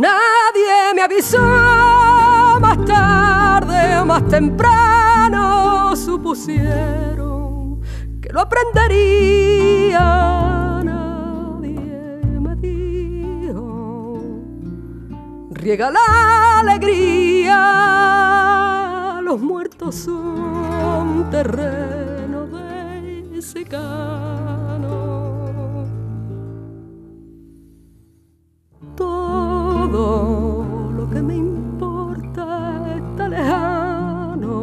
Nadie me avisó más tarde o más temprano supusieron que lo aprendería. Nadie me dijo, riega la alegría, los muertos son terreno de secano. Todo lo que me importa está lejano.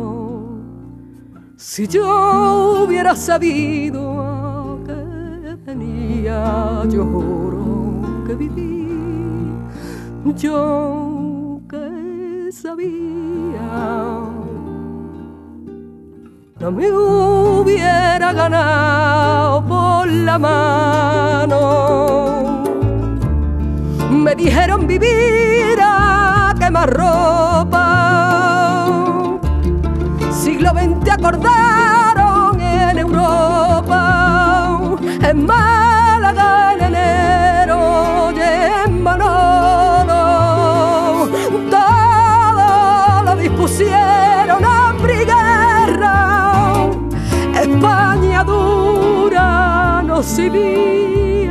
Si yo hubiera sabido que venía, yo juro que viví, yo que sabía. No me hubiera ganado por la mano me dijeron vivir a quemar ropa. Siglo XX acordaron en Europa, en Málaga en enero y en Manolo. Todo lo dispusieron hambre y. España dura no vivía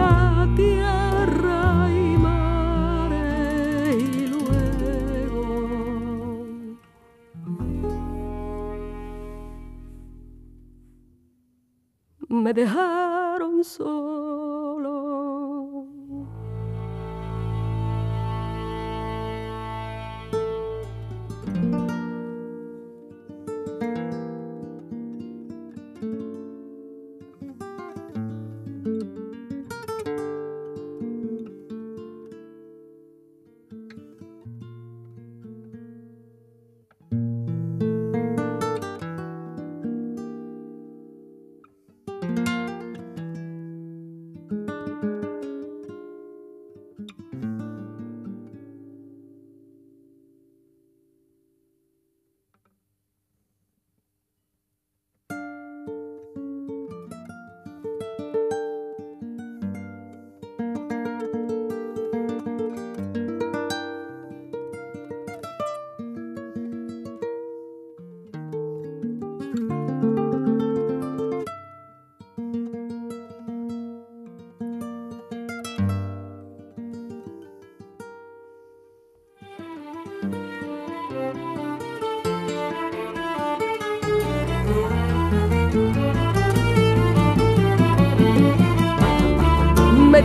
me dejaron solo.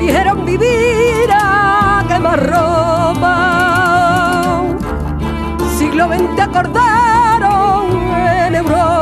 Dijeron vivir a quemar ropa. Siglo XX acordaron en Europa,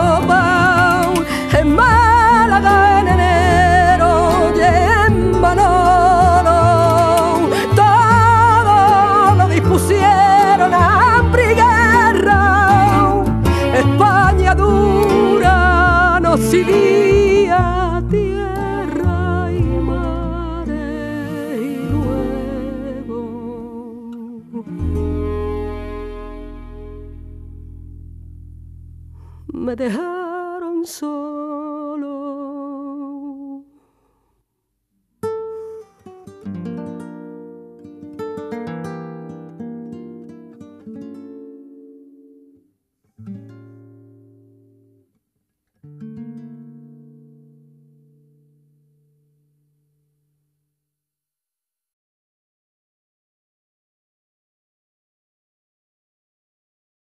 me dejaron solo.